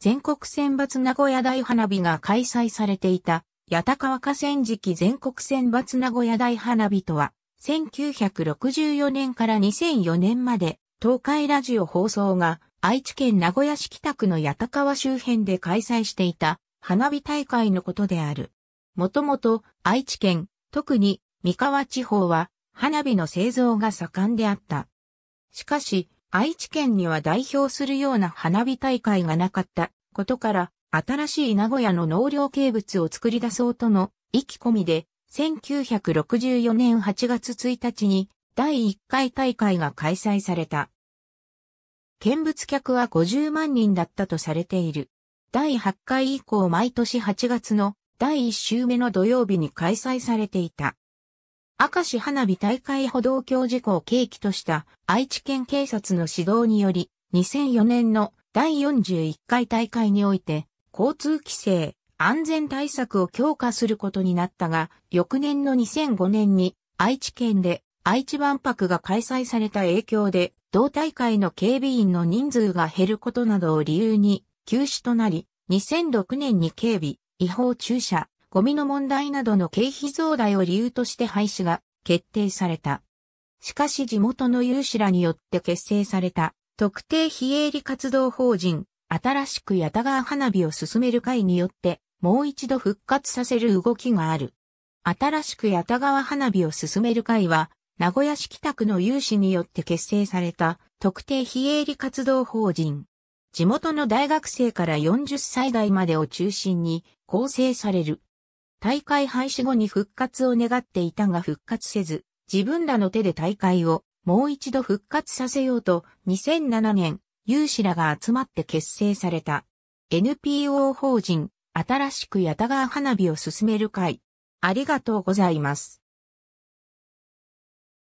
全国選抜名古屋大花火が開催されていた、八高河川敷全国選抜名古屋大花火とは、1964年から2004年まで、東海ラジオ放送が愛知県名古屋市北区の八高川周辺で開催していた花火大会のことである。もともと愛知県、特に三河地方は花火の製造が盛んであった。しかし、愛知県には代表するような花火大会がなかったことから、新しい名古屋の納涼景物を作り出そうとの意気込みで、1964年8月1日に第1回大会が開催された。見物客は50万人だったとされている。第8回以降毎年8月の第1週目の土曜日に開催されていた。明石花火大会歩道橋事故を契機とした愛知県警察の指導により、2004年の第41回大会において、交通規制、安全対策を強化することになったが、翌年の2005年に愛知県で愛知万博が開催された影響で、同大会の警備員の人数が減ることなどを理由に休止となり、2006年に警備、違法駐車、ゴミの問題などの経費増大を理由として廃止が決定された。しかし地元の有志らによって結成された特定非営利活動法人新しく八田川花火を進める会によってもう一度復活させる動きがある。新しく八田川花火を進める会は名古屋市北区の有志によって結成された特定非営利活動法人。地元の大学生から40歳代までを中心に構成される。大会廃止後に復活を願っていたが復活せず、自分らの手で大会をもう一度復活させようと2007年、有志らが集まって結成された NPO 法人新しく八田川花火を進める会。ありがとうございます。